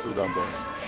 Sudan border.